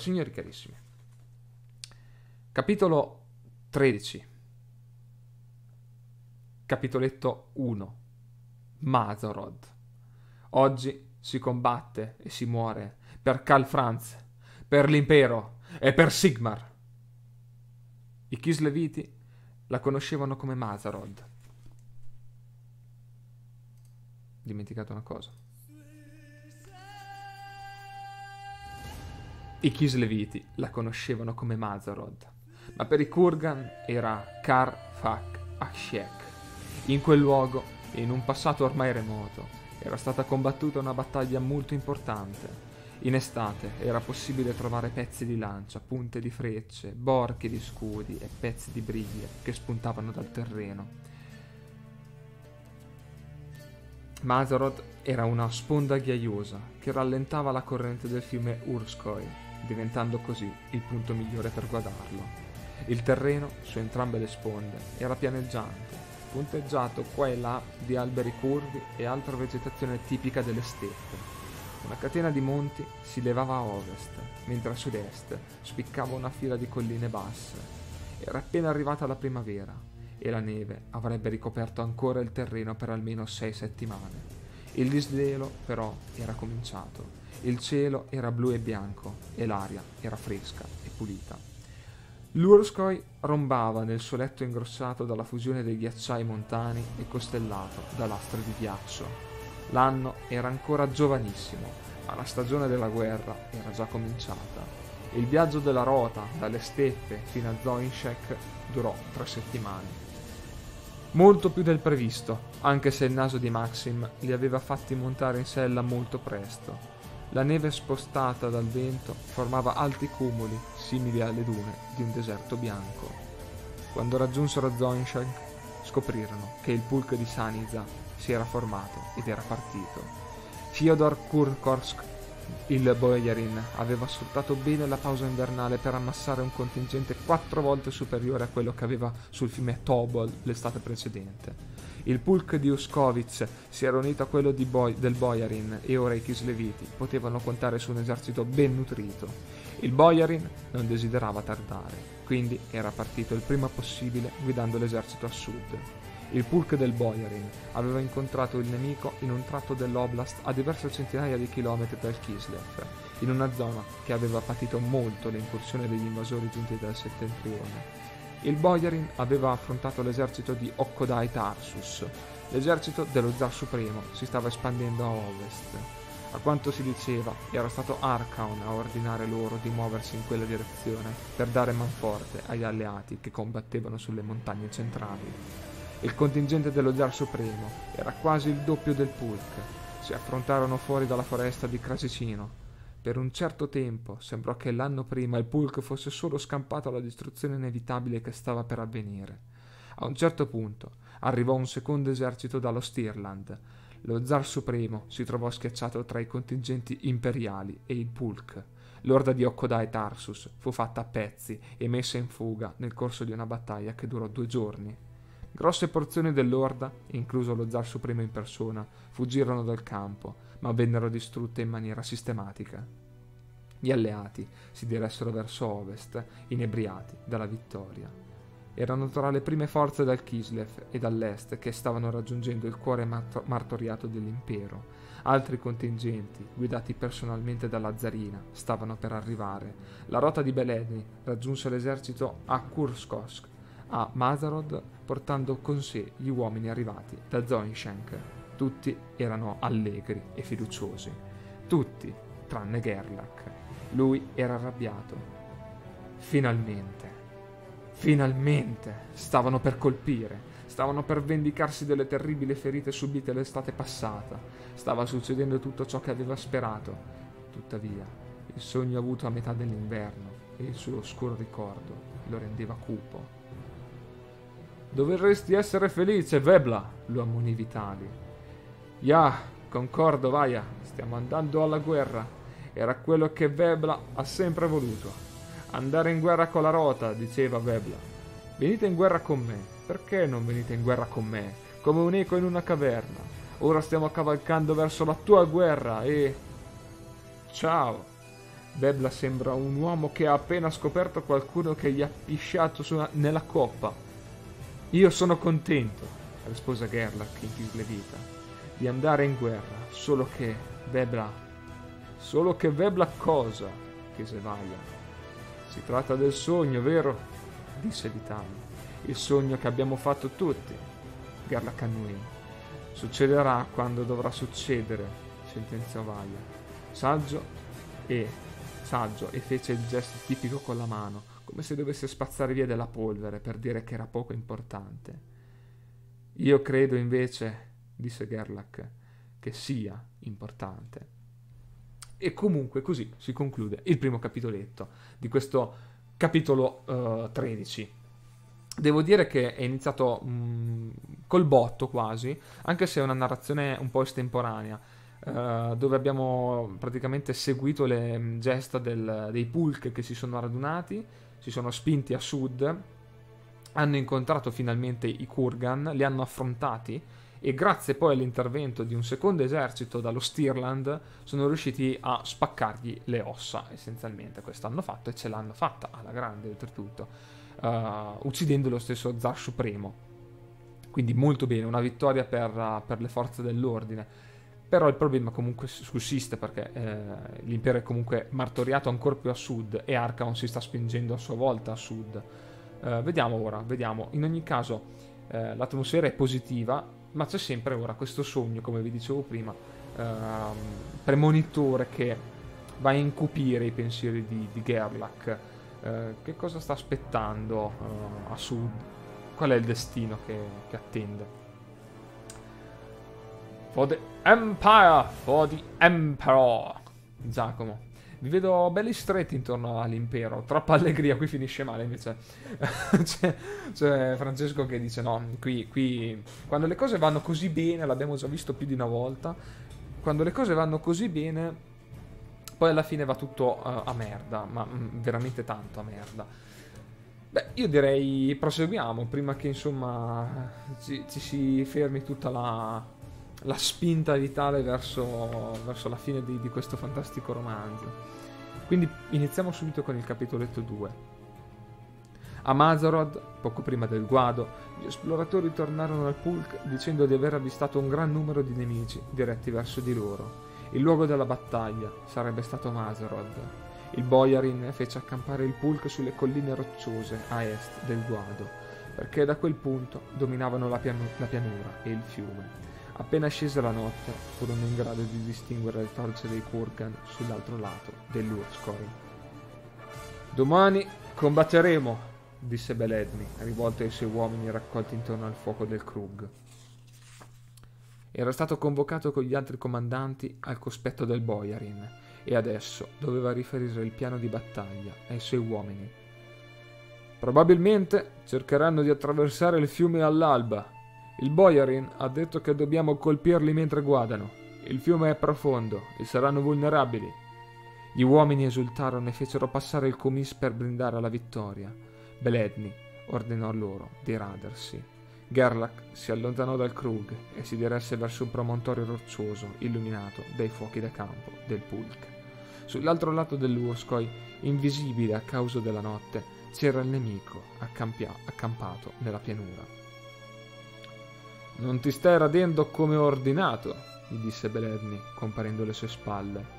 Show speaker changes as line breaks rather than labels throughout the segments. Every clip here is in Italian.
Signori carissimi, capitolo 13, capitoletto 1, Mazorod. Oggi si combatte e si muore per Karl Franz, per l'impero e per Sigmar. I Kisleviti la conoscevano come Mazarod. Dimenticato una cosa. I Kisleviti la conoscevano come Mazarod, ma per i Kurgan era Kar Fak Ashek. In quel luogo, in un passato ormai remoto, era stata combattuta una battaglia molto importante. In estate era possibile trovare pezzi di lancia, punte di frecce, borchi di scudi e pezzi di briglie che spuntavano dal terreno. Mazarod era una sponda ghiaiosa che rallentava la corrente del fiume Urskoy diventando così il punto migliore per guardarlo. Il terreno, su entrambe le sponde, era pianeggiante, punteggiato qua e là di alberi curvi e altra vegetazione tipica delle steppe. Una catena di monti si levava a ovest, mentre a sud-est spiccava una fila di colline basse. Era appena arrivata la primavera e la neve avrebbe ricoperto ancora il terreno per almeno sei settimane. Il disgelo, però, era cominciato il cielo era blu e bianco e l'aria era fresca e pulita. L'Urskoi rombava nel suo letto ingrossato dalla fusione dei ghiacciai montani e costellato da lastre di ghiaccio. L'anno era ancora giovanissimo, ma la stagione della guerra era già cominciata. Il viaggio della rota dalle steppe fino a Zoinshek durò tre settimane. Molto più del previsto, anche se il naso di Maxim li aveva fatti montare in sella molto presto. La neve spostata dal vento formava alti cumuli simili alle dune di un deserto bianco. Quando raggiunsero Zoinshag scoprirono che il pulk di Saniza si era formato ed era partito. Fyodor Kurkorsk, il Boyarin, aveva sfruttato bene la pausa invernale per ammassare un contingente quattro volte superiore a quello che aveva sul fiume Tobol l'estate precedente. Il pulk di Uskovitz si era unito a quello Boy, del Boyarin e ora i Kisleviti potevano contare su un esercito ben nutrito. Il Boyarin non desiderava tardare, quindi era partito il prima possibile guidando l'esercito a sud. Il pulk del Boyarin aveva incontrato il nemico in un tratto dell'oblast a diverse centinaia di chilometri dal Kislev, in una zona che aveva patito molto l'incursione degli invasori giunti dal settentrione il Boyarin aveva affrontato l'esercito di Okkodai Tarsus. L'esercito dello zar supremo si stava espandendo a ovest. A quanto si diceva, era stato Arkaon a ordinare loro di muoversi in quella direzione per dare manforte agli alleati che combattevano sulle montagne centrali. Il contingente dello zar supremo era quasi il doppio del Pulk. Si affrontarono fuori dalla foresta di Krasicino, per un certo tempo sembrò che l'anno prima il Pulk fosse solo scampato alla distruzione inevitabile che stava per avvenire. A un certo punto arrivò un secondo esercito dallo Stirland. Lo zar supremo si trovò schiacciato tra i contingenti imperiali e il Pulk. L'orda di Okkodai Tarsus fu fatta a pezzi e messa in fuga nel corso di una battaglia che durò due giorni. Grosse porzioni dell'orda, incluso lo zar supremo in persona, fuggirono dal campo, ma vennero distrutte in maniera sistematica. Gli alleati si diressero verso ovest, inebriati dalla vittoria. Erano tra le prime forze dal Kislev e dall'est che stavano raggiungendo il cuore marto- martoriato dell'impero. Altri contingenti, guidati personalmente dalla zarina, stavano per arrivare. La rota di Beleni raggiunse l'esercito a Kurskosk, a Mazarod, portando con sé gli uomini arrivati da Zoinshank. Tutti erano allegri e fiduciosi. Tutti, tranne Gerlach. Lui era arrabbiato. Finalmente. Finalmente stavano per colpire, stavano per vendicarsi delle terribili ferite subite l'estate passata. Stava succedendo tutto ciò che aveva sperato. Tuttavia, il sogno avuto a metà dell'inverno e il suo oscuro ricordo lo rendeva cupo. Dovresti essere felice, Vebla, lo ammonì Vitali. Ya, concordo, vaia, stiamo andando alla guerra. Era quello che Vebla ha sempre voluto. Andare in guerra con la rota, diceva Vebla. Venite in guerra con me. Perché non venite in guerra con me? Come un eco in una caverna. Ora stiamo cavalcando verso la tua guerra e... Ciao. Vebla sembra un uomo che ha appena scoperto qualcuno che gli ha pisciato su- nella coppa. Io sono contento, rispose Gerlach impigredita, di andare in guerra, solo che Vebla... Solo che Vebla cosa? chiese Valia. Si tratta del sogno, vero? disse Vitale. Il sogno che abbiamo fatto tutti. Gerlach annuì. Succederà quando dovrà succedere, sentenziò Valia. Saggio e saggio e fece il gesto tipico con la mano, come se dovesse spazzare via della polvere per dire che era poco importante. Io credo invece, disse Gerlach, che sia importante. E comunque così si conclude il primo capitoletto di questo capitolo uh, 13. Devo dire che è iniziato mh, mm, col botto quasi, anche se è una narrazione un po' estemporanea, uh, dove abbiamo praticamente seguito le mm, gesta del, dei pulk che si sono radunati, si sono spinti a sud, hanno incontrato finalmente i Kurgan, li hanno affrontati e grazie poi all'intervento di un secondo esercito dallo Stirland sono riusciti a spaccargli le ossa essenzialmente. Questo hanno fatto e ce l'hanno fatta alla grande oltretutto uh, uccidendo lo stesso zar supremo. Quindi molto bene una vittoria per, uh, per le forze dell'ordine però il problema comunque sussiste perché eh, l'impero è comunque martoriato ancora più a sud e Arcaon si sta spingendo a sua volta a sud uh, vediamo ora vediamo in ogni caso eh, l'atmosfera è positiva ma c'è sempre ora questo sogno, come vi dicevo prima, ehm, premonitore che va a incupire i pensieri di, di Gerlach. Eh, che cosa sta aspettando eh, a sud? Qual è il destino che, che attende? For the Empire, for the Emperor, Giacomo. Vi vedo belli stretti intorno all'impero. Troppa allegria, qui finisce male invece. c'è, c'è, Francesco che dice: No, qui, qui. Quando le cose vanno così bene, l'abbiamo già visto più di una volta. Quando le cose vanno così bene, poi alla fine va tutto uh, a merda. Ma mm, veramente tanto a merda. Beh, io direi proseguiamo prima che insomma ci, ci si fermi tutta la, la spinta vitale verso, verso la fine di, di, questo fantastico romanzo. Quindi iniziamo subito con il capitoletto 2. A Mazarod, poco prima del guado, gli esploratori tornarono al Pulk dicendo di aver avvistato un gran numero di nemici diretti verso di loro. Il luogo della battaglia sarebbe stato Mazarod. Il Boyarin fece accampare il Pulk sulle colline rocciose a est del guado, perché da quel punto dominavano la, pianu- la pianura e il fiume Appena scesa la notte, furono in grado di distinguere le torce dei Kurgan sull'altro lato dell'Urskoi. Domani combatteremo, disse Beledni, rivolto ai suoi uomini raccolti intorno al fuoco del Krug. Era stato convocato con gli altri comandanti al cospetto del Boyarin e adesso doveva riferire il piano di battaglia ai suoi uomini. Probabilmente cercheranno di attraversare il fiume all'alba, il Boyarin ha detto che dobbiamo colpirli mentre guardano. Il fiume è profondo e saranno vulnerabili. Gli uomini esultarono e fecero passare il comis per brindare alla vittoria. Beledni ordinò loro di radersi. Gerlach si allontanò dal Krug e si diresse verso un promontorio roccioso illuminato dai fuochi da campo del Pulk. Sull'altro lato dell'Urskoi, invisibile a causa della notte, c'era il nemico accampia- accampato nella pianura. Non ti stai radendo come ordinato, gli disse Belerni, comparendo alle sue spalle.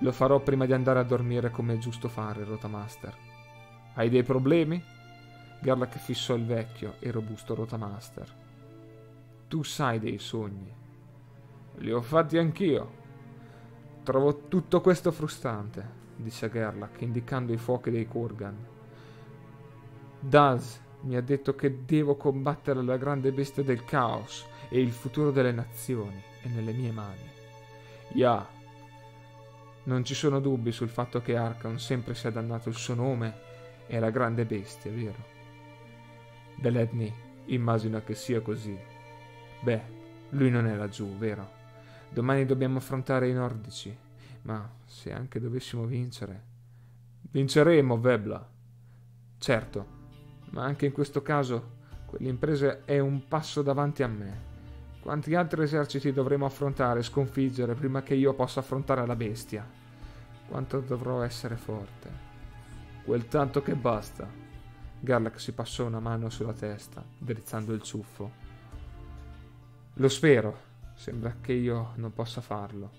Lo farò prima di andare a dormire come è giusto fare, Rotamaster. Hai dei problemi? Garlac fissò il vecchio e robusto Rotamaster. Tu sai dei sogni. Li ho fatti anch'io. Trovo tutto questo frustrante, disse Gerlach, indicando i fuochi dei Kurgan. Daz, mi ha detto che devo combattere la grande bestia del caos e il futuro delle nazioni è nelle mie mani. Ya, non ci sono dubbi sul fatto che Arkham sempre sia dannato il suo nome e la grande bestia, vero? Beledni immagina che sia così. Beh, lui non è laggiù, vero? Domani dobbiamo affrontare i nordici, ma se anche dovessimo vincere... Vinceremo, Vebla. Certo, ma anche in questo caso quell'impresa è un passo davanti a me. Quanti altri eserciti dovremo affrontare e sconfiggere prima che io possa affrontare la bestia? quanto dovrò essere forte. Quel tanto che basta. Garlac si passò una mano sulla testa, drizzando il ciuffo. Lo spero. Sembra che io non possa farlo.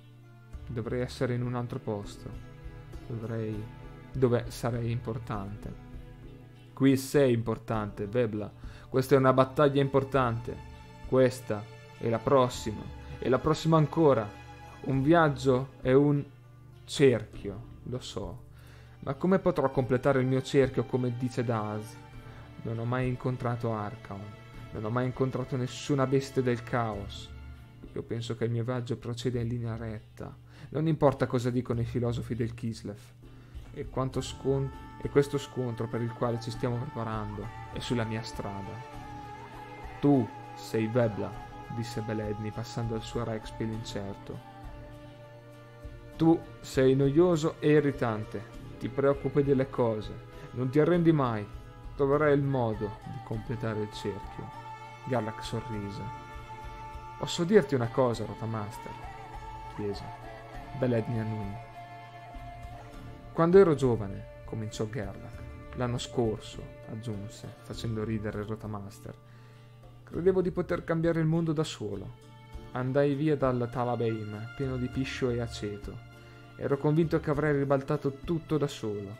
Dovrei essere in un altro posto. Dovrei... dove sarei importante. Qui sei importante, Vebla. Questa è una battaglia importante. Questa e la prossima. E la prossima ancora. Un viaggio è un cerchio, lo so. Ma come potrò completare il mio cerchio come dice Daz? Non ho mai incontrato Arcaon. Non ho mai incontrato nessuna bestia del caos. Io penso che il mio viaggio proceda in linea retta. Non importa cosa dicono i filosofi del Kislev. E, scon- e questo scontro per il quale ci stiamo preparando è sulla mia strada. Tu sei Vebla, disse Beledni passando al suo Rexpil incerto. Tu sei noioso e irritante, ti preoccupi delle cose, non ti arrendi mai, troverai il modo di completare il cerchio. Gallak sorrise. Posso dirti una cosa, Rotamaster? chiese. Beledni annui. Quando ero giovane, cominciò Gerlach, l'anno scorso, aggiunse, facendo ridere il Rotamaster, Credevo di poter cambiare il mondo da solo. Andai via dal Talabeim, pieno di piscio e aceto. Ero convinto che avrei ribaltato tutto da solo.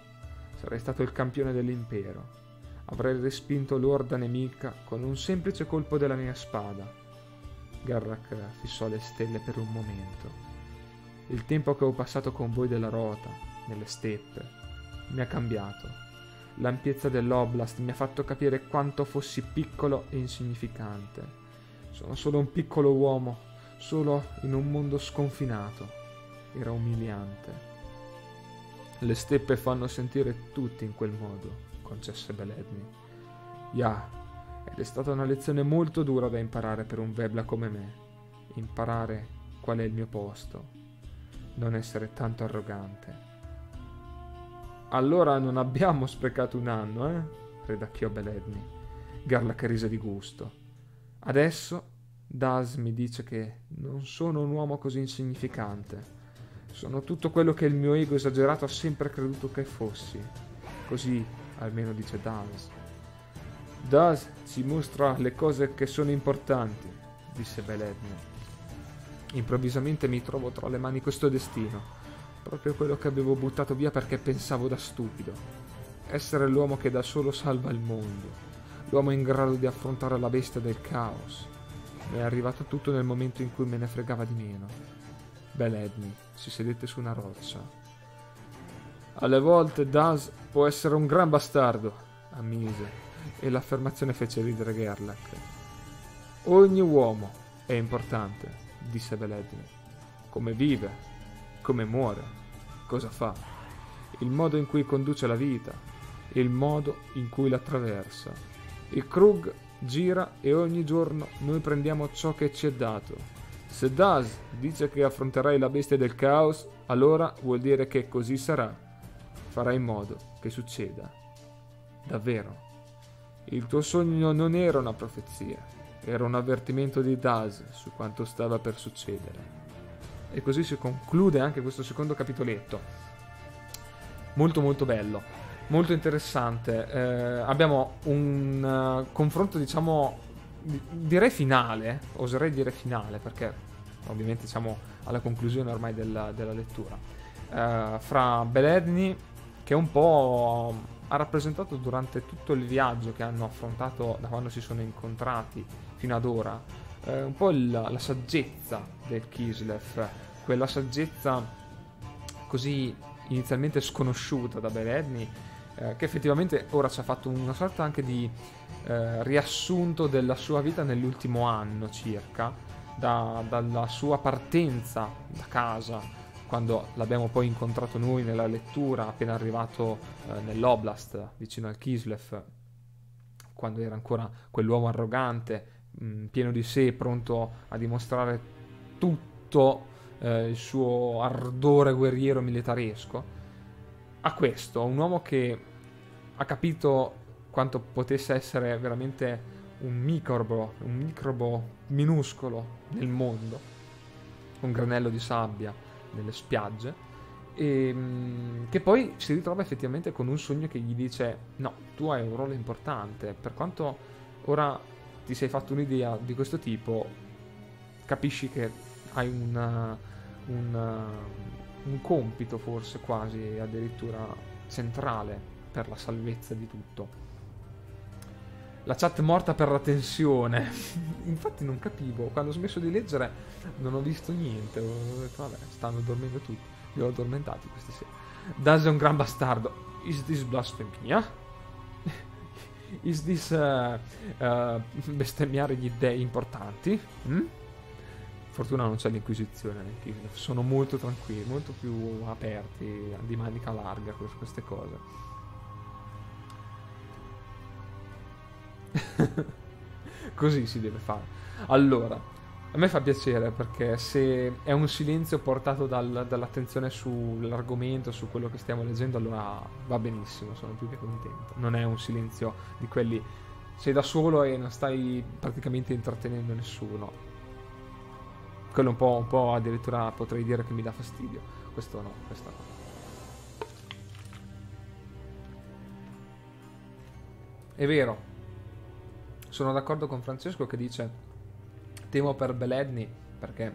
Sarei stato il campione dell'impero. Avrei respinto l'orda nemica con un semplice colpo della mia spada. Garrak fissò le stelle per un momento. Il tempo che ho passato con voi della rota, nelle steppe, mi ha cambiato L'ampiezza dell'oblast mi ha fatto capire quanto fossi piccolo e insignificante. Sono solo un piccolo uomo, solo in un mondo sconfinato. Era umiliante. Le steppe fanno sentire tutti in quel modo, concesse Beledni. Ya, ed è stata una lezione molto dura da imparare per un Vebla come me. Imparare qual è il mio posto. Non essere tanto arrogante allora non abbiamo sprecato un anno, eh? redacchiò Beledni. Garlac rise di gusto. Adesso Das mi dice che non sono un uomo così insignificante. Sono tutto quello che il mio ego esagerato ha sempre creduto che fossi. Così almeno dice Das. Das ci mostra le cose che sono importanti, disse Beledni. Improvvisamente mi trovo tra le mani questo destino Proprio quello che avevo buttato via perché pensavo da stupido. Essere l'uomo che da solo salva il mondo. L'uomo in grado di affrontare la bestia del caos. Mi è arrivato tutto nel momento in cui me ne fregava di meno. Beledni si sedette su una roccia. Alle volte Daz può essere un gran bastardo, ammise, e l'affermazione fece ridere Gerlach. Ogni uomo è importante, disse Beledni. Come vive, come muore, cosa fa, il modo in cui conduce la vita, il modo in cui l'attraversa. Il Krug gira e ogni giorno noi prendiamo ciò che ci è dato. Se Daz dice che affronterai la bestia del caos, allora vuol dire che così sarà. Farai in modo che succeda. Davvero. Il tuo sogno non era una profezia, era un avvertimento di Daz su quanto stava per succedere. E così si conclude anche questo secondo capitoletto. Molto molto bello, molto interessante. Eh, abbiamo un uh, confronto, diciamo, direi finale, oserei dire finale, perché ovviamente siamo alla conclusione ormai della, della lettura, eh, fra Beledni, che un po' ha rappresentato durante tutto il viaggio che hanno affrontato da quando si sono incontrati fino ad ora, eh, un po' il, la saggezza del Kislev, quella saggezza così inizialmente sconosciuta da Beredni, eh, che effettivamente ora ci ha fatto una sorta anche di eh, riassunto della sua vita nell'ultimo anno circa, da, dalla sua partenza da casa, quando l'abbiamo poi incontrato noi nella lettura, appena arrivato eh, nell'Oblast vicino al Kislev, quando era ancora quell'uomo arrogante, mh, pieno di sé, pronto a dimostrare tutto eh, il suo ardore guerriero militaresco, a questo, un uomo che ha capito quanto potesse essere veramente un microbo, un microbo minuscolo nel mondo, un granello di sabbia nelle spiagge, E, mm, che poi si ritrova effettivamente con un sogno che gli dice: No, tu hai un ruolo importante. Per quanto ora ti sei fatto un'idea di questo tipo, capisci che hai una, una, un compito, forse quasi addirittura centrale per la salvezza di tutto. La chat morta per la tensione. Infatti non capivo. Quando ho smesso di leggere non ho visto niente. Ho detto, vabbè, stanno dormendo tutti. Li ho addormentati questi sera. Daz è un gran bastardo. Is this blasfemia? Is this uh, uh, bestemmiare gli dei importanti? Mm? Fortuna non c'è l'inquisizione sono molto tranquilli, molto più aperti, di manica larga per queste cose. Così si deve fare. Allora, a me fa piacere perché se è un silenzio portato dal, dall'attenzione sull'argomento, su quello che stiamo leggendo, allora va benissimo, sono più che contento. Non è un silenzio di quelli sei da solo e non stai praticamente intrattenendo nessuno. Quello un po', un po' addirittura potrei dire che mi dà fastidio. Questo no, questo no. È vero, sono d'accordo con Francesco che dice temo per Beledni perché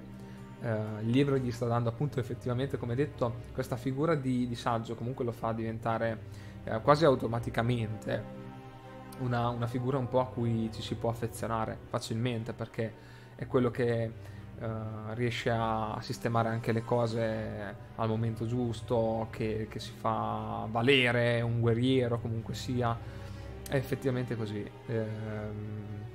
eh, il libro gli sta dando appunto effettivamente come detto questa figura di, di saggio comunque lo fa diventare eh, quasi automaticamente una, una, figura un po' a cui ci si può affezionare facilmente perché è quello che Uh, riesce a sistemare anche le cose al momento giusto, che, che, si fa valere, un guerriero comunque sia. È effettivamente così. Ehm,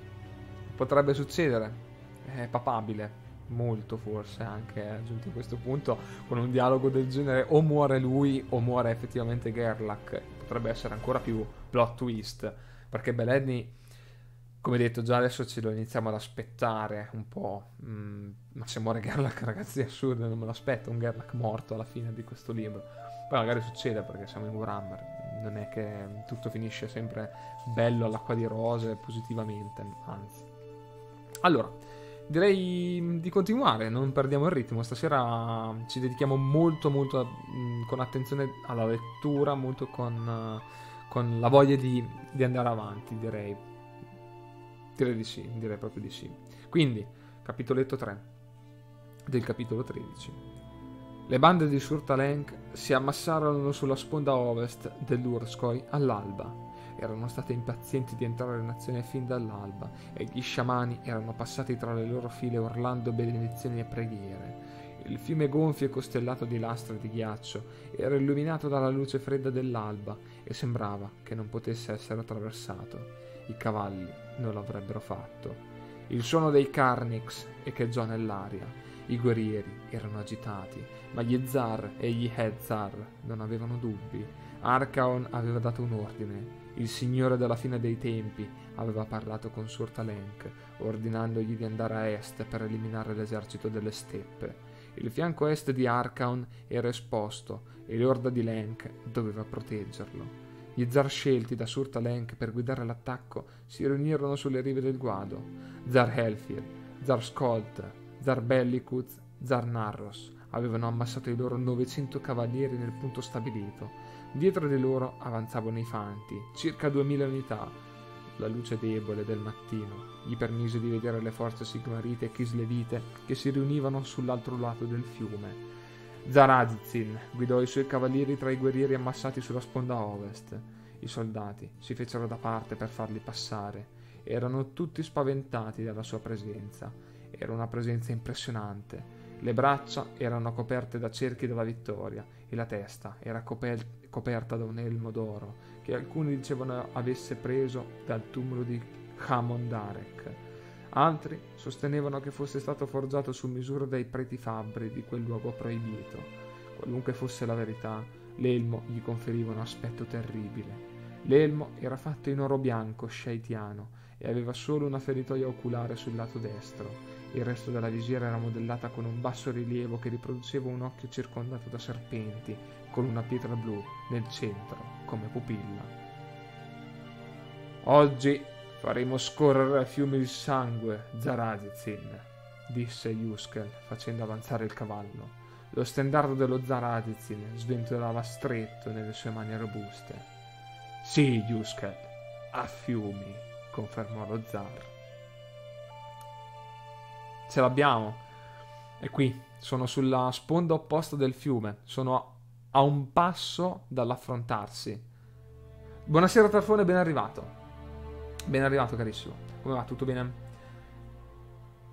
potrebbe succedere. È papabile. Molto forse anche eh, giunti a questo punto con un dialogo del genere o muore lui o muore effettivamente Gerlach potrebbe essere ancora più plot twist perché Beledni come detto già adesso ce lo iniziamo ad aspettare un po' mm, ma se muore Gerlach ragazzi è assurdo non me lo aspetto un Gerlach morto alla fine di questo libro poi magari succede perché siamo in Warhammer non è che tutto finisce sempre bello all'acqua di rose positivamente, anzi. Allora, direi di continuare, non perdiamo il ritmo. Stasera ci dedichiamo molto, molto mm, con attenzione alla lettura, molto con, con la voglia di, di, andare avanti, direi. Direi di sì, direi proprio di sì. Quindi, capitoletto 3 del capitolo 13. Le bande di Surtalenk si ammassarono sulla sponda ovest dell'Urskoi all'alba. Erano state impazienti di entrare in azione fin dall'alba e gli sciamani erano passati tra le loro file urlando benedizioni e preghiere. Il fiume gonfio e costellato di lastre di ghiaccio era illuminato dalla luce fredda dell'alba e sembrava che non potesse essere attraversato. I cavalli non l'avrebbero fatto. Il suono dei Carnix echeggiò nell'aria i guerrieri erano agitati, ma gli zar e gli Hezar non avevano dubbi. Arcaon aveva dato un ordine. Il signore della fine dei tempi aveva parlato con Surtalenk, ordinandogli di andare a est per eliminare l'esercito delle steppe. Il fianco est di Arcaon era esposto e l'orda di Lenk doveva proteggerlo. Gli zar scelti da Surtalenk per guidare l'attacco si riunirono sulle rive del Guado. Zar Helfir, Zar Skolt, Zar Bellicuz, Zar Narros avevano ammassato i loro 900 cavalieri nel punto stabilito. Dietro di loro avanzavano i fanti, circa 2000 unità. La luce debole del mattino gli permise di vedere le forze sigmarite e kislevite che si riunivano sull'altro lato del fiume. Zarazizin guidò i suoi cavalieri tra i guerrieri ammassati sulla sponda ovest. I soldati si fecero da parte per farli passare. Erano tutti spaventati dalla sua presenza era una presenza impressionante. Le braccia erano coperte da cerchi della vittoria e la testa era coper- coperta da un elmo d'oro che alcuni dicevano avesse preso dal tumulo di Hamondarek. Altri sostenevano che fosse stato forgiato su misura dai preti fabbri di quel luogo proibito. Qualunque fosse la verità, l'elmo gli conferiva un aspetto terribile. L'elmo era fatto in oro bianco sceitiano e aveva solo una feritoia oculare sul lato destro il resto della visiera era modellata con un basso rilievo che riproduceva un occhio circondato da serpenti, con una pietra blu nel centro come pupilla. Oggi faremo scorrere a fiume il sangue, Zarazizin, disse Yuskel facendo avanzare il cavallo. Lo stendardo dello zar Adizin sventolava stretto nelle sue mani robuste. Sì, Yuskel, a fiumi, confermò lo zar. Ce l'abbiamo. È qui, sono sulla sponda opposta del fiume, sono a un passo dall'affrontarsi. Buonasera Tarfone, ben arrivato. Ben arrivato carissimo. Come va? Tutto bene?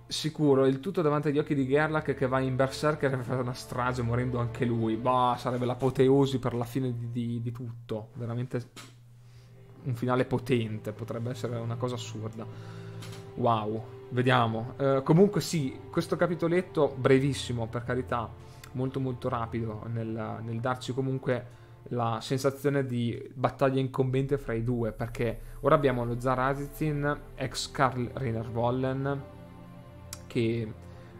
Sicuro, il tutto davanti agli occhi di Gerlach che va in berserker e fa una strage morendo anche lui. Bah, sarebbe l'apoteosi per la fine di, di, di tutto. Veramente un finale potente, potrebbe essere una cosa assurda. Wow, vediamo. Uh, comunque sì, questo capitoletto brevissimo, per carità, molto molto rapido nel, nel darci comunque la sensazione di battaglia incombente fra i due, perché ora abbiamo lo Zar Azizin, ex Karl Reinerwollen, che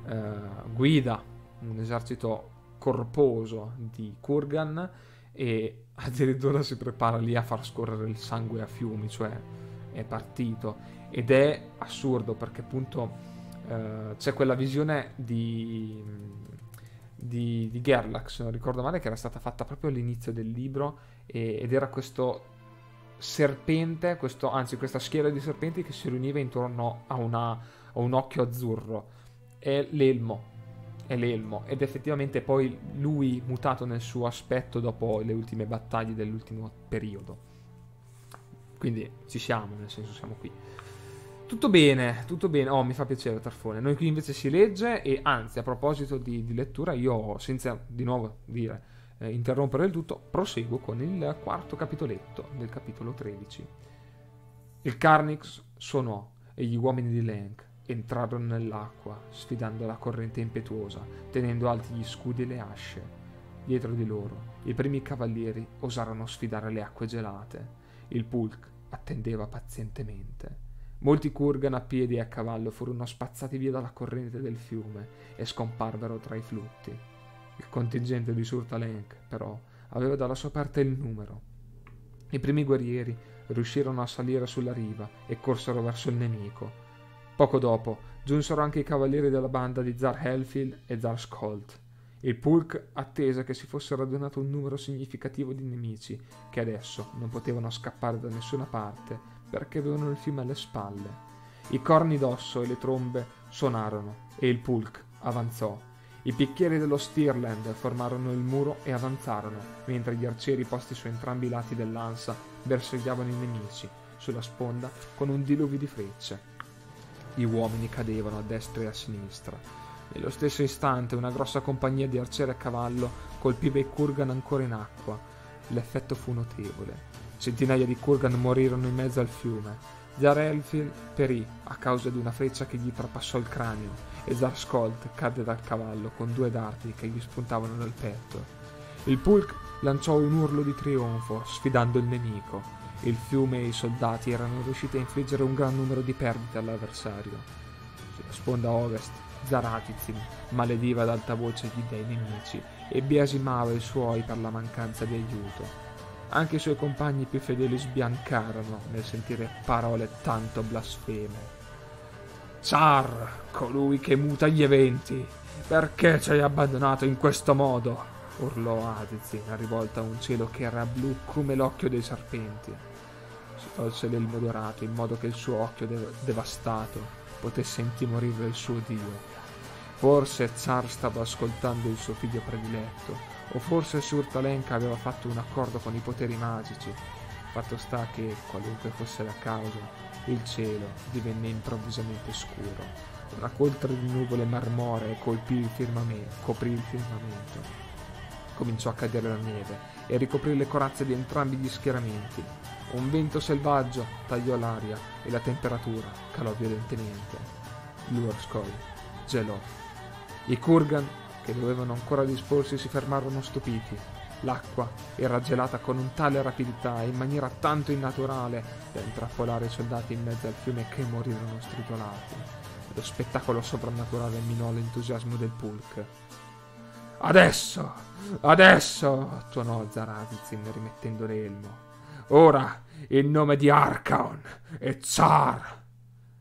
eh, guida un esercito corposo di Kurgan e addirittura si prepara lì a far scorrere il sangue a fiumi, cioè è partito. Ed è assurdo perché appunto eh, c'è quella visione di, di, di Gerlach, se non ricordo male, che era stata fatta proprio all'inizio del libro e, ed era questo serpente, questo, anzi questa schiera di serpenti che si riuniva intorno a, una, a un occhio azzurro. È l'elmo, è l'elmo ed effettivamente poi lui mutato nel suo aspetto dopo le ultime battaglie dell'ultimo periodo. Quindi ci siamo, nel senso siamo qui. Tutto bene, tutto bene. Oh, mi fa piacere Tarfone. Noi qui invece si legge e anzi, a proposito di, di lettura, io senza di nuovo dire eh, interrompere il tutto, proseguo con il quarto capitoletto del capitolo 13. Il Carnix suonò e gli uomini di Lenk entrarono nell'acqua, sfidando la corrente impetuosa, tenendo alti gli scudi e le asce. Dietro di loro, i primi cavalieri osarono sfidare le acque gelate. Il pulk attendeva pazientemente. Molti Kurgan a piedi e a cavallo furono spazzati via dalla corrente del fiume e scomparvero tra i flutti. Il contingente di Surtalenk, però, aveva dalla sua parte il numero. I primi guerrieri riuscirono a salire sulla riva e corsero verso il nemico. Poco dopo giunsero anche i cavalieri della banda di Zar Helfield e Zar Skolt. Il Pulk attese che si fosse radunato un numero significativo di nemici che adesso non potevano scappare da nessuna parte perché avevano il fiume alle spalle. I corni d'osso e le trombe suonarono e il pulk avanzò. I picchieri dello Stirland formarono il muro e avanzarono, mentre gli arcieri posti su entrambi i lati dell'ansa bersagliavano i nemici sulla sponda con un diluvio di frecce. Gli uomini cadevano a destra e a sinistra. Nello stesso istante una grossa compagnia di arcieri a cavallo colpiva i Kurgan ancora in acqua. L'effetto fu notevole. Centinaia di Kurgan morirono in mezzo al fiume. Zar Elfil perì a causa di una freccia che gli trapassò il cranio e Zar Skolt cadde dal cavallo con due dardi che gli spuntavano dal petto. Il Pulk lanciò un urlo di trionfo, sfidando il nemico. Il fiume e i soldati erano riusciti a infliggere un gran numero di perdite all'avversario. Sulla sponda ovest, Zaratizin malediva ad alta voce gli dei nemici e biasimava i suoi per la mancanza di aiuto. Anche i suoi compagni più fedeli sbiancarono nel sentire parole tanto blasfeme. Zar, colui che muta gli eventi, perché ci hai abbandonato in questo modo? urlò Adizin, rivolta a un cielo che era blu come l'occhio dei serpenti. Si tolse l'elmo dorato in modo che il suo occhio dev- devastato potesse intimorire il suo dio. Forse Zar stava ascoltando il suo figlio prediletto, o forse Surtalenka aveva fatto un accordo con i poteri magici. Fatto sta che, qualunque fosse la causa, il cielo divenne improvvisamente scuro. Una coltre di nuvole marmoree colpì il firmamento, coprì il firmamento. Cominciò a cadere la neve e a ricoprire le corazze di entrambi gli schieramenti. Un vento selvaggio tagliò l'aria e la temperatura calò violentemente. L'Urskoi gelò. I Kurgan che dovevano ancora disporsi si fermarono stupiti. L'acqua era gelata con un tale rapidità e in maniera tanto innaturale da intrappolare i soldati in mezzo al fiume che morirono stritolati. Lo spettacolo soprannaturale minò l'entusiasmo del pulk. Adesso, adesso, tuonò Zarazin rimettendo l'elmo. Ora, in nome di Arcaon e Zar.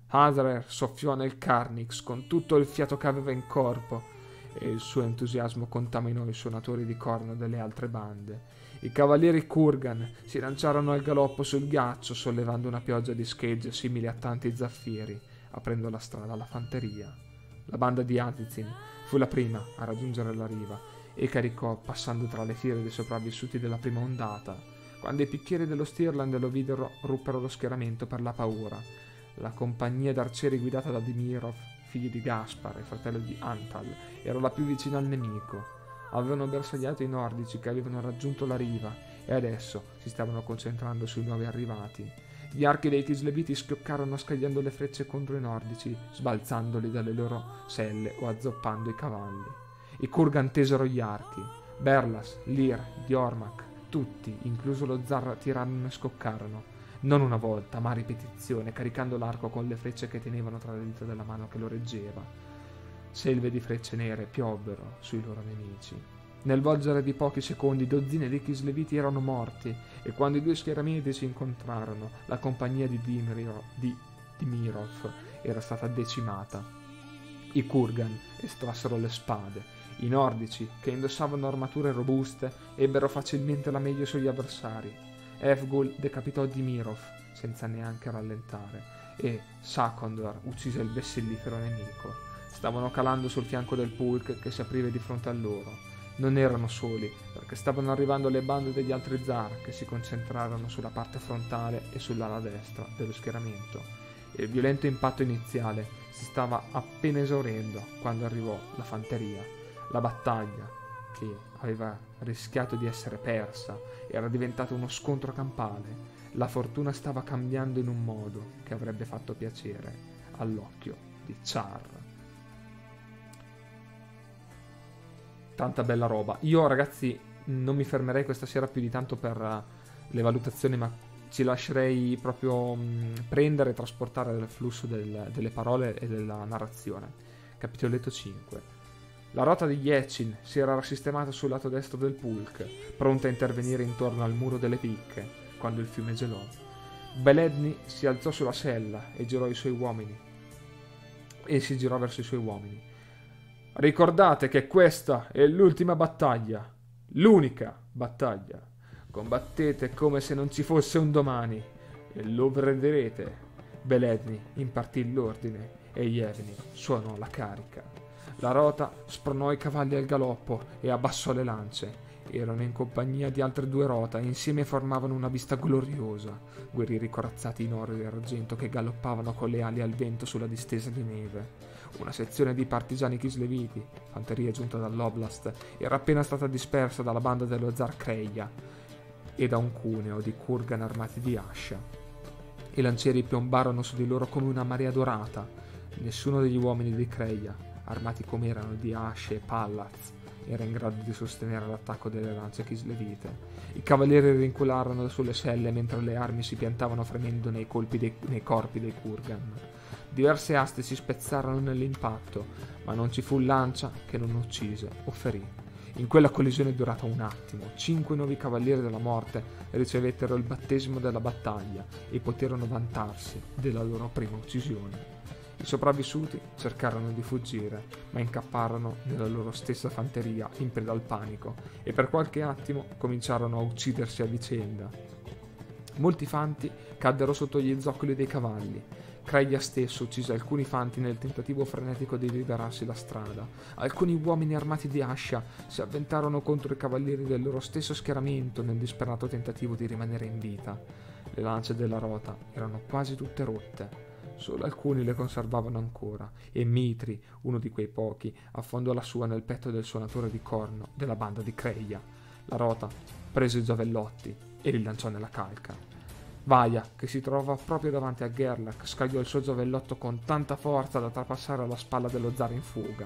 Hazrer soffiò nel Carnix con tutto il fiato che aveva in corpo e il suo entusiasmo contaminò i suonatori di corno delle altre bande. I cavalieri Kurgan si lanciarono al galoppo sul ghiaccio, sollevando una pioggia di schegge simili a tanti zaffiri, aprendo la strada alla fanteria. La banda di Azizin fu la prima a raggiungere la riva e caricò passando tra le file dei sopravvissuti della prima ondata. Quando i picchieri dello Stirland lo videro, ruppero lo schieramento per la paura. La compagnia d'arcieri guidata da Dimirov figlio di Gaspar e fratello di Antal, era la più vicina al nemico. Avevano bersagliato i nordici che avevano raggiunto la riva e adesso si stavano concentrando sui nuovi arrivati. Gli archi dei Kisleviti schioccarono scagliando le frecce contro i nordici, sbalzandoli dalle loro selle o azzoppando i cavalli. I Kurgan tesero gli archi. Berlas, Lir, Diormak, tutti, incluso lo zar tiranno e scoccarono non una volta, ma a ripetizione, caricando l'arco con le frecce che tenevano tra le dita della mano che lo reggeva. Selve di frecce nere piobbero sui loro nemici. Nel volgere di pochi secondi dozzine di Kisleviti erano morti e quando i due schieramenti si incontrarono la compagnia di, Dimiro, di Dimirov era stata decimata. I Kurgan estrassero le spade. I nordici, che indossavano armature robuste, ebbero facilmente la meglio sugli avversari. Evgul decapitò Dimirov senza neanche rallentare e Sakondor uccise il bessellifero nemico. Stavano calando sul fianco del pulk che si apriva di fronte a loro. Non erano soli, perché stavano arrivando le bande degli altri zar che si concentrarono sulla parte frontale e sull'ala destra dello schieramento. Il violento impatto iniziale si stava appena esaurendo quando arrivò la fanteria. La battaglia, che aveva rischiato di essere persa, era diventato uno scontro campale. La fortuna stava cambiando in un modo che avrebbe fatto piacere all'occhio di Char. Tanta bella roba. Io ragazzi non mi fermerei questa sera più di tanto per uh, le valutazioni, ma ci lascerei proprio mh, prendere e trasportare il flusso del, delle parole e della narrazione. Capitoletto 5. La rota di Yechin si era sistemata sul lato destro del Pulk, pronta a intervenire intorno al muro delle picche, quando il fiume gelò. Beledni si alzò sulla sella e girò i suoi uomini. E si girò verso i suoi uomini. Ricordate che questa è l'ultima battaglia, l'unica battaglia. Combattete come se non ci fosse un domani e lo vedrete. Beledni impartì l'ordine e Yevni suonò la carica. La rota spronò i cavalli al galoppo e abbassò le lance. Erano in compagnia di altre due rota e insieme formavano una vista gloriosa, guerrieri corazzati in oro e argento che galoppavano con le ali al vento sulla distesa di neve. Una sezione di partigiani kisleviti, fanteria giunta dall'Oblast, era appena stata dispersa dalla banda dello zar Kreia e da un cuneo di kurgan armati di ascia. I lancieri piombarono su di loro come una marea dorata. Nessuno degli uomini di Kreia armati come erano di asce e pallaz, era in grado di sostenere l'attacco delle lance kislevite. I cavalieri rincularono sulle selle mentre le armi si piantavano fremendo nei, dei, nei corpi dei Kurgan. Diverse aste si spezzarono nell'impatto, ma non ci fu lancia che non uccise o ferì. In quella collisione durata un attimo, cinque nuovi cavalieri della morte ricevettero il battesimo della battaglia e poterono vantarsi della loro prima uccisione. I sopravvissuti cercarono di fuggire, ma incapparono nella loro stessa fanteria in preda al panico e per qualche attimo cominciarono a uccidersi a vicenda. Molti fanti caddero sotto gli zoccoli dei cavalli. Creia stesso uccise alcuni fanti nel tentativo frenetico di liberarsi la strada. Alcuni uomini armati di ascia si avventarono contro i cavalieri del loro stesso schieramento nel disperato tentativo di rimanere in vita. Le lance della rota erano quasi tutte rotte Solo alcuni le conservavano ancora, e Mitri, uno di quei pochi, affondò la sua nel petto del suonatore di corno della banda di Creia. La rota prese i giavellotti e li lanciò nella calca. Vaia, che si trovava proprio davanti a Gerlach, scagliò il suo giavellotto con tanta forza da trapassare alla spalla dello zar in fuga.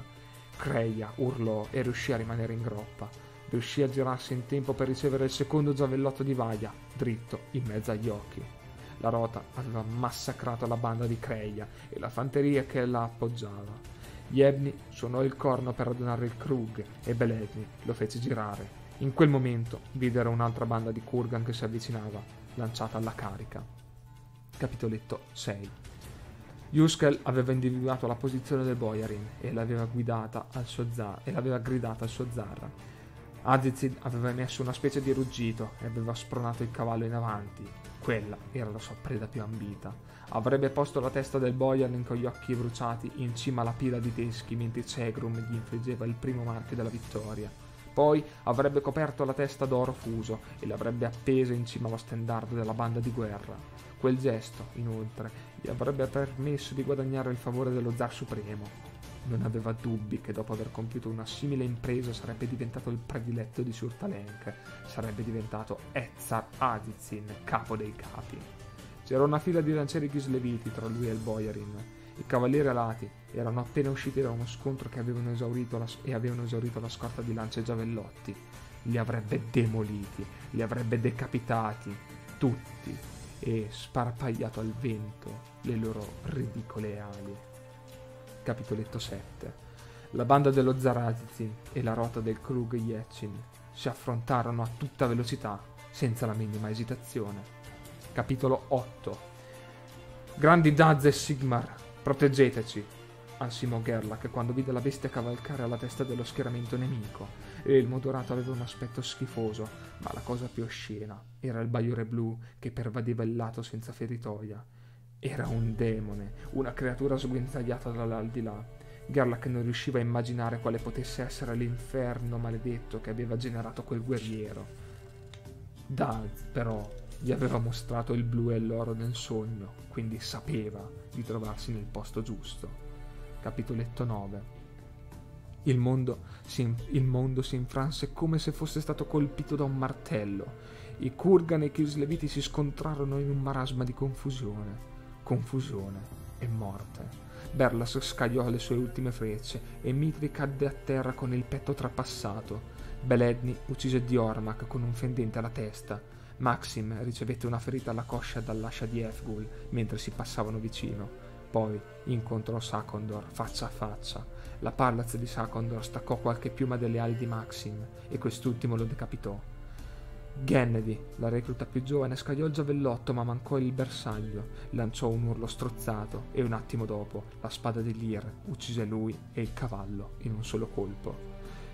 Creia urlò e riuscì a rimanere in groppa. Riuscì a girarsi in tempo per ricevere il secondo giavellotto di Vaia, dritto in mezzo agli occhi. La rota aveva massacrato la banda di Creia e la fanteria che la appoggiava. Yebni suonò il corno per radunare il Krug e Beledni lo fece girare. In quel momento videro un'altra banda di Kurgan che si avvicinava, lanciata alla carica. Capitoletto 6 Yuskel aveva individuato la posizione del Boyarin e l'aveva guidata al suo zar e l'aveva gridata al suo zar. Azizid aveva emesso una specie di ruggito e aveva spronato il cavallo in avanti. Quella era la sua preda più ambita. Avrebbe posto la testa del Boyarin con gli occhi bruciati in cima alla pila di teschi mentre Cegrum gli infliggeva il primo marchio della vittoria. Poi avrebbe coperto la testa d'oro fuso e l'avrebbe appesa in cima allo stendardo della banda di guerra. Quel gesto, inoltre, gli avrebbe permesso di guadagnare il favore dello zar supremo. Non aveva dubbi che dopo aver compiuto una simile impresa sarebbe diventato il prediletto di Surtalenk, sarebbe diventato Ezzar Azizin, capo dei capi. C'era una fila di lancieri ghisleviti tra lui e il Boyarin. I cavalieri alati erano appena usciti da uno scontro che avevano esaurito la, e avevano esaurito la scorta di lance e giavellotti. Li avrebbe demoliti, li avrebbe decapitati, tutti, e sparpagliato al vento le loro ridicole ali. Capitoletto 7 La banda dello Zarazizin e la rota del Krug Yetchin si affrontarono a tutta velocità, senza la minima esitazione. Capitolo 8 Grandi Daz e Sigmar, proteggeteci! ansimò Gerlach quando vide la bestia cavalcare alla testa dello schieramento nemico e il modorato aveva un aspetto schifoso, ma la cosa più oscena era il baiore blu che pervadeva il lato senza feritoia. Era un demone, una creatura sguinzagliata dall'aldilà. Gerlach non riusciva a immaginare quale potesse essere l'inferno maledetto che aveva generato quel guerriero. Daz, però, gli aveva mostrato il blu e l'oro nel sogno, quindi sapeva di trovarsi nel posto giusto. Capitoletto 9 il mondo, si, il mondo si infranse come se fosse stato colpito da un martello. I Kurgan e i Kisleviti si scontrarono in un marasma di confusione. Confusione e morte. Berlas scagliò le sue ultime frecce e Mitri cadde a terra con il petto trapassato. Beledni uccise Diormak con un fendente alla testa. Maxim ricevette una ferita alla coscia dall'ascia di Efgul mentre si passavano vicino. Poi incontrò Sakondor faccia a faccia la Parlaz di Sakondor staccò qualche piuma delle ali di Maxim e quest'ultimo lo decapitò. Gennady, la recluta più giovane, scagliò il giavellotto ma mancò il bersaglio, lanciò un urlo strozzato e un attimo dopo la spada di Lir uccise lui e il cavallo in un solo colpo.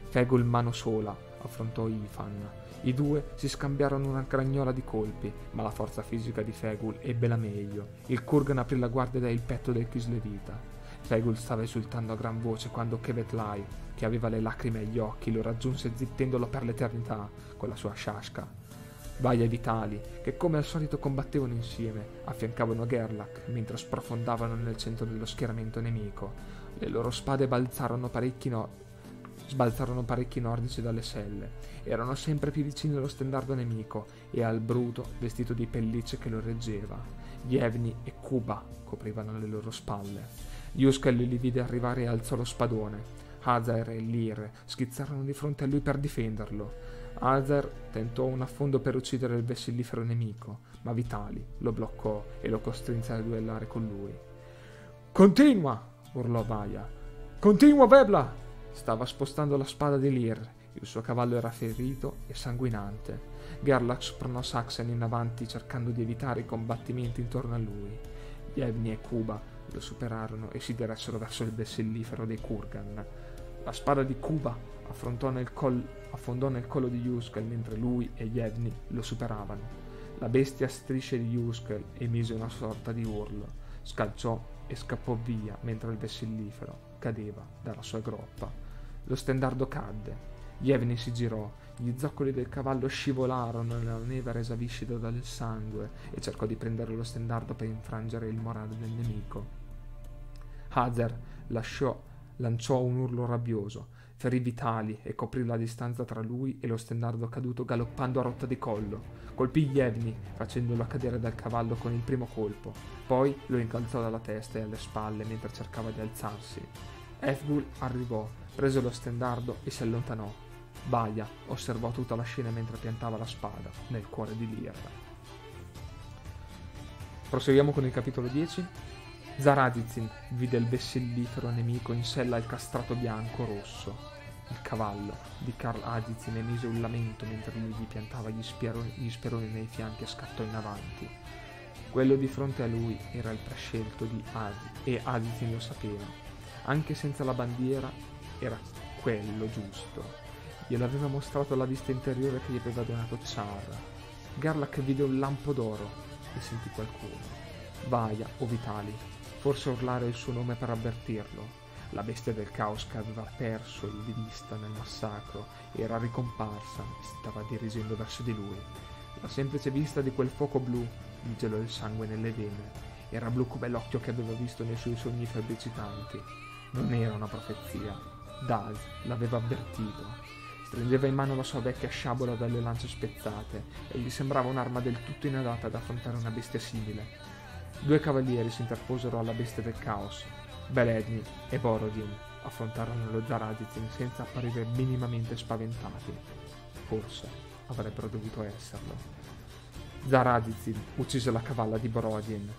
Fegul mano sola affrontò Ifan. I due si scambiarono una gragnola di colpi, ma la forza fisica di Fegul ebbe la meglio. Il Kurgan aprì la guardia dal petto del Kislevita. Fegul stava esultando a gran voce quando Kevet Lai, che aveva le lacrime agli occhi, lo raggiunse zittendolo per l'eternità con la sua shashka. Vaia Vitali, che come al solito combattevano insieme, affiancavano Gerlach mentre sprofondavano nel centro dello schieramento nemico. Le loro spade balzarono parecchi no- sbalzarono parecchi nordici dalle selle. Erano sempre più vicini allo stendardo nemico e al bruto vestito di pellicce che lo reggeva. Yevni e Kuba coprivano le loro spalle. Yuskal li vide arrivare e alzò lo spadone. Hazar e Lir schizzarono di fronte a lui per difenderlo. Hazar tentò un affondo per uccidere il vessillifero nemico, ma Vitali lo bloccò e lo costrinse a duellare con lui. Continua! urlò Vaia. Continua, Vebla! Stava spostando la spada di Lir. Il suo cavallo era ferito e sanguinante. Gerlach spronò Saxon in avanti cercando di evitare i combattimenti intorno a lui. Yevni e Kuba lo superarono e si diressero verso il bessellifero dei Kurgan. La spada di Kuba nel col- affondò nel collo di Yuskel mentre lui e Yevni lo superavano. La bestia strisce di Yuskel emise una sorta di urlo, scalciò e scappò via mentre il vessillifero cadeva dalla sua groppa. Lo stendardo cadde. Yevni si girò, gli zoccoli del cavallo scivolarono nella neve resa viscida dal sangue e cercò di prendere lo stendardo per infrangere il morale del nemico. Hazer lasciò, lanciò un urlo rabbioso, ferì Vitali e coprì la distanza tra lui e lo stendardo caduto galoppando a rotta di collo. Colpì Yevni, facendolo cadere dal cavallo con il primo colpo, poi lo incalzò dalla testa e alle spalle mentre cercava di alzarsi. Efgul arrivò, prese lo stendardo e si allontanò. Baia osservò tutta la scena mentre piantava la spada nel cuore di Lirra. Proseguiamo con il capitolo 10. Zaradizin vide il vessellifero nemico in sella al castrato bianco rosso. Il cavallo di Karl Adizin emise un lamento mentre lui gli piantava gli, spieroni, gli speroni nei fianchi e scattò in avanti. Quello di fronte a lui era il prescelto di Adi e Adithin lo sapeva. Anche senza la bandiera era quello giusto. Gliel'aveva mostrato la vista interiore che gli aveva donato Char. Garlac vide un lampo d'oro e sentì qualcuno. Vaia o Vitali, forse urlare il suo nome per avvertirlo. La bestia del caos che aveva perso il di vista nel massacro era ricomparsa e stava dirigendo verso di lui. La semplice vista di quel fuoco blu gli gelò il sangue nelle vene. Era blu come l'occhio che aveva visto nei suoi sogni febbricitanti. Non era una profezia. Daz l'aveva avvertito. Stringeva in mano la sua vecchia sciabola dalle lance spezzate e gli sembrava un'arma del tutto inadatta ad affrontare una bestia simile. Due cavalieri si interposero alla bestia del caos. Beledni e Borodin affrontarono lo Zaradizin senza apparire minimamente spaventati. Forse avrebbero dovuto esserlo. Zaradizin uccise la cavalla di Borodin.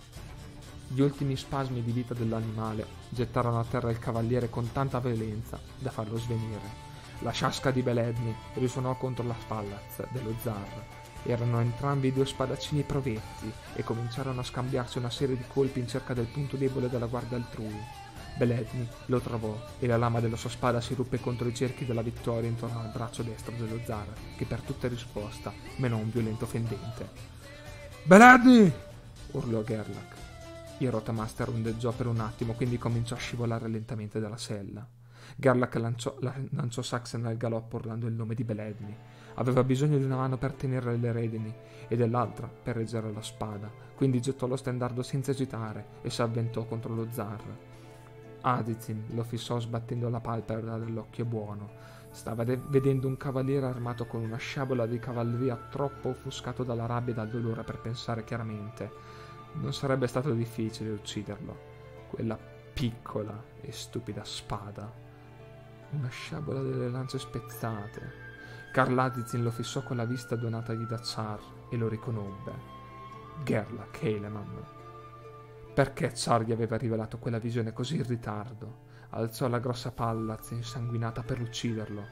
Gli ultimi spasmi di vita dell'animale gettarono a terra il cavaliere con tanta violenza da farlo svenire. La ciasca di Beledni risuonò contro la spallaz dello zar erano entrambi due spadaccini provetti e cominciarono a scambiarsi una serie di colpi in cerca del punto debole della guardia altrui. Beledni lo trovò e la lama della sua spada si ruppe contro i cerchi della vittoria intorno al braccio destro dello zar, che per tutta risposta menò un violento fendente. Beledni! urlò Gerlach. Il rotamaster ondeggiò per un attimo, quindi cominciò a scivolare lentamente dalla sella. Gerlach lanciò, lanciò Saxon al galoppo urlando il nome di Beledni. Aveva bisogno di una mano per tenere le redini e dell'altra per reggere la spada, quindi gettò lo stendardo senza esitare e si avventò contro lo zar. Adizin lo fissò sbattendo la palpebra dell'occhio buono. Stava de- vedendo un cavaliere armato con una sciabola di cavalleria troppo offuscato dalla rabbia e dal dolore per pensare chiaramente. Non sarebbe stato difficile ucciderlo. Quella piccola e stupida spada. Una sciabola delle lance spezzate, Karl Adizin lo fissò con la vista donatagli da Tsar e lo riconobbe. Gerla Keleman. Perché Tsar gli aveva rivelato quella visione così in ritardo? Alzò la grossa pallaz insanguinata per ucciderlo,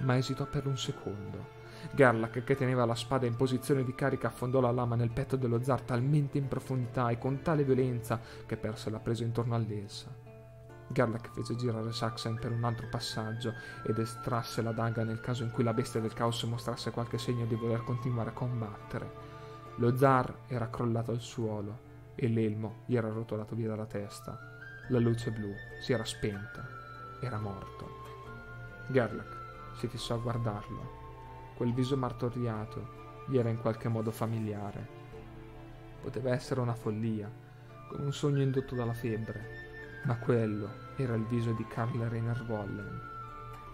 ma esitò per un secondo. Gerlach, che teneva la spada in posizione di carica, affondò la lama nel petto dello zar talmente in profondità e con tale violenza che perse la presa intorno all'essa. Garlac fece girare Saxon per un altro passaggio ed estrasse la daga nel caso in cui la bestia del caos mostrasse qualche segno di voler continuare a combattere. Lo zar era crollato al suolo e l'elmo gli era rotolato via dalla testa. La luce blu si era spenta. Era morto. Gerlach si fissò a guardarlo. Quel viso martoriato gli era in qualche modo familiare. Poteva essere una follia, come un sogno indotto dalla febbre, ma quello era il viso di Karl Rainer Wollen.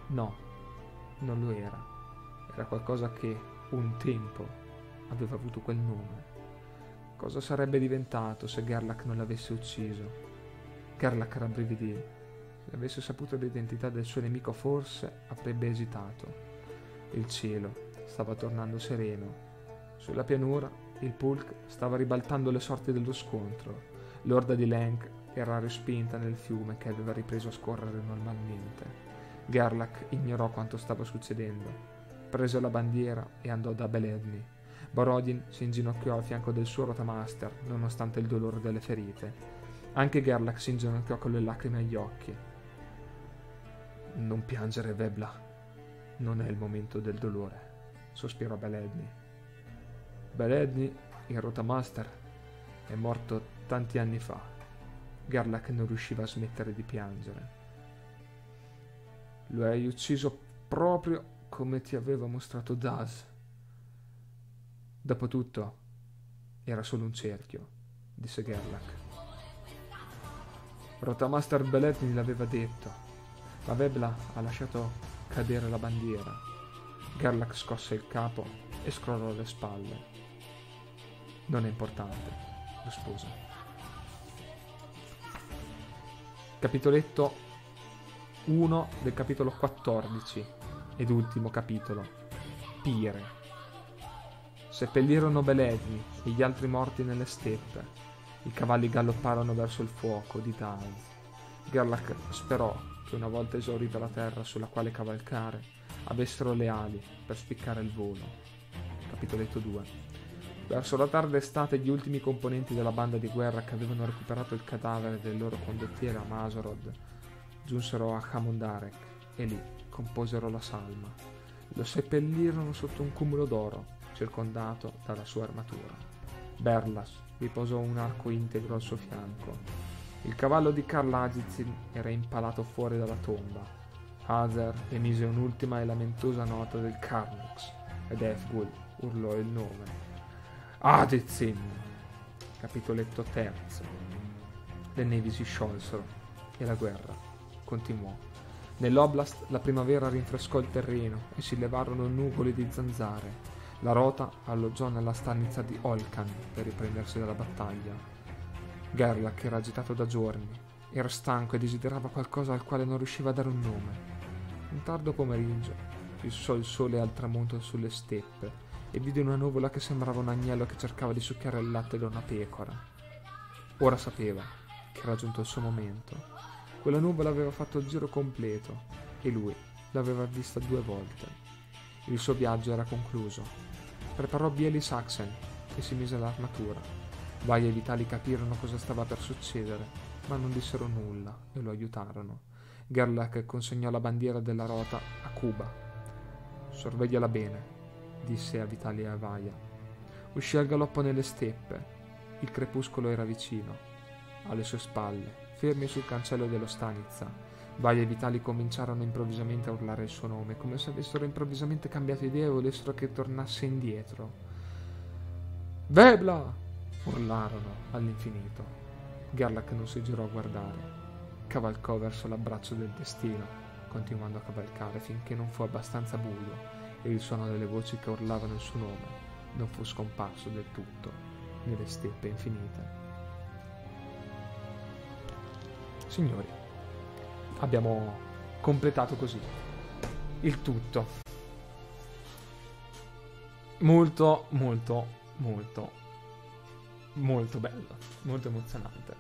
No, non lo era. Era qualcosa che, un tempo, aveva avuto quel nome. Cosa sarebbe diventato se Gerlach non l'avesse ucciso? Gerlach rabbrividì. Se avesse saputo l'identità del suo nemico forse avrebbe esitato. Il cielo stava tornando sereno. Sulla pianura il Pulk stava ribaltando le sorti dello scontro. L'orda di Lenk era respinta nel fiume che aveva ripreso a scorrere normalmente. Gerlach ignorò quanto stava succedendo. Prese la bandiera e andò da Beledni. Borodin si inginocchiò a fianco del suo rotamaster, nonostante il dolore delle ferite. Anche Gerlach si inginocchiò con le lacrime agli occhi. Non piangere, Vebla. Non è il momento del dolore, sospirò Beledni. Beledni, il rotamaster, è morto tanti anni fa. Garlac non riusciva a smettere di piangere. Lo hai ucciso proprio come ti aveva mostrato Daz. Dopotutto, era solo un cerchio, disse Gerlach. Rotamaster Beletni l'aveva detto, ma Vebla ha lasciato cadere la bandiera. Gerlach scosse il capo e scrollò le spalle. Non è importante, rispose. capitoletto 1 del capitolo 14 ed ultimo capitolo. Pire. Seppellirono Beledni e gli altri morti nelle steppe. I cavalli galopparono verso il fuoco di Taz. Gerlach sperò che una volta esaurita la terra sulla quale cavalcare, avessero le ali per spiccare il volo. Capitoletto 2. Verso la tarda estate gli ultimi componenti della banda di guerra che avevano recuperato il cadavere del loro condottiere a Masorod giunsero a Hamundarek e lì composero la salma. Lo seppellirono sotto un cumulo d'oro, circondato dalla sua armatura. Berlas riposò un arco integro al suo fianco. Il cavallo di Karl Agizin era impalato fuori dalla tomba. Hazer emise un'ultima e lamentosa nota del Karnux ed Efgul urlò il nome. Agizin! Capitoletto terzo. Le nevi si sciolsero e la guerra continuò. Nell'oblast la primavera rinfrescò il terreno e si levarono nuvoli di zanzare. La rota alloggiò nella stanza di Olkan per riprendersi dalla battaglia. Gerlach era agitato da giorni, era stanco e desiderava qualcosa al quale non riusciva a dare un nome. Un tardo pomeriggio fissò il sole al tramonto sulle steppe e vide una nuvola che sembrava un agnello che cercava di succhiare il latte da una pecora. Ora sapeva che era giunto il suo momento quella nuvola aveva fatto il giro completo e lui l'aveva vista due volte. Il suo viaggio era concluso. Preparò Bieli Saxen e si mise l'armatura. Vai e Vitali capirono cosa stava per succedere, ma non dissero nulla e lo aiutarono. Gerlach consegnò la bandiera della rota a Cuba. Sorvegliala bene, disse a Vitali e a Vaia. Uscì al galoppo nelle steppe. Il crepuscolo era vicino. Alle sue spalle fermi sul cancello dello Stanizza. Vaia e Vitali cominciarono improvvisamente a urlare il suo nome, come se avessero improvvisamente cambiato idea e volessero che tornasse indietro. Vebla! Urlarono all'infinito. Gerlach non si girò a guardare. Cavalcò verso l'abbraccio del destino, continuando a cavalcare finché non fu abbastanza buio e il suono delle voci che urlavano il suo nome non fu scomparso del tutto nelle steppe infinite. Signori, abbiamo completato così il tutto. Molto, molto, molto, molto bello, molto emozionante.